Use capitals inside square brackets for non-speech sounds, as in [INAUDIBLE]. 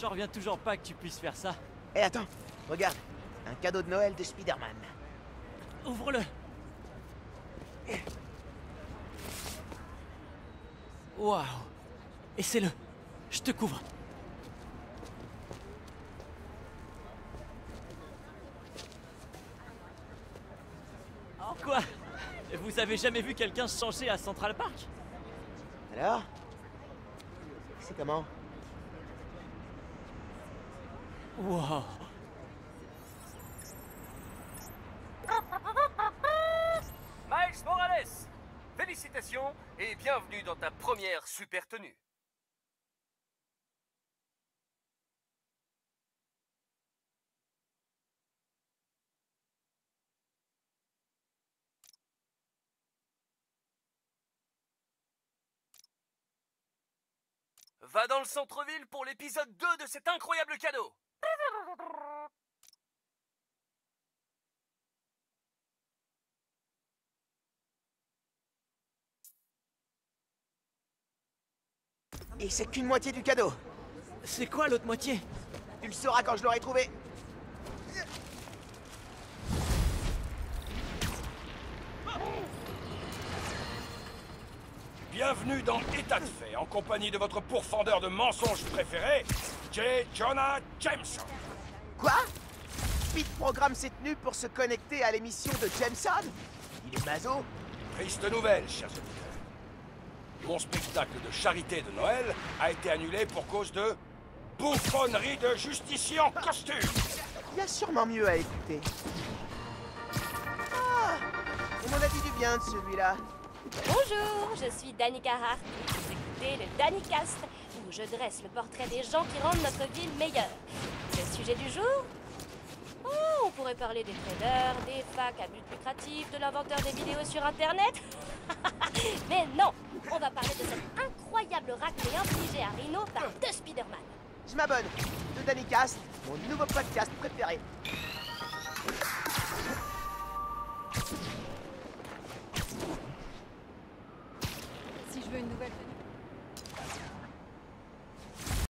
J'en reviens toujours pas que tu puisses faire ça. Eh attends, regarde, un cadeau de Noël de Spider-Man. Ouvre-le. Waouh. Et c'est le... Je te couvre. Quoi? Vous avez jamais vu quelqu'un se changer à Central Park? Alors? C'est comment? Miles Morales Félicitations et bienvenue dans ta première super tenue. Va dans le centre-ville pour l'épisode 2 de cet incroyable cadeau Et c'est qu'une moitié du cadeau. C'est quoi l'autre moitié? Tu le sauras quand je l'aurai trouvé. Bienvenue dans État de fait, en compagnie de votre pourfendeur de mensonges préféré, J. Jonah Jameson. Quoi? Speed programme s'est tenu pour se connecter à l'émission de Jameson? Il est mazo Triste nouvelle, chers auditeurs. Mon spectacle de charité de Noël a été annulé pour cause de bouffonnerie de justicier en costume. Il y a sûrement mieux à écouter. Ah On m'en a dit du bien de celui-là. Bonjour, je suis Danica Hart. Vous écoutez le Danicast, où je dresse le portrait des gens qui rendent notre ville meilleure. Le sujet du jour? Oh, on pourrait parler des traders, des facs à but lucratif, de l'inventeur des vidéos sur Internet. [LAUGHS] Mais non, à Rhino par deux Spider-Man. Je m'abonne. De Danicast, mon nouveau podcast préféré. Si je veux une nouvelle tenue.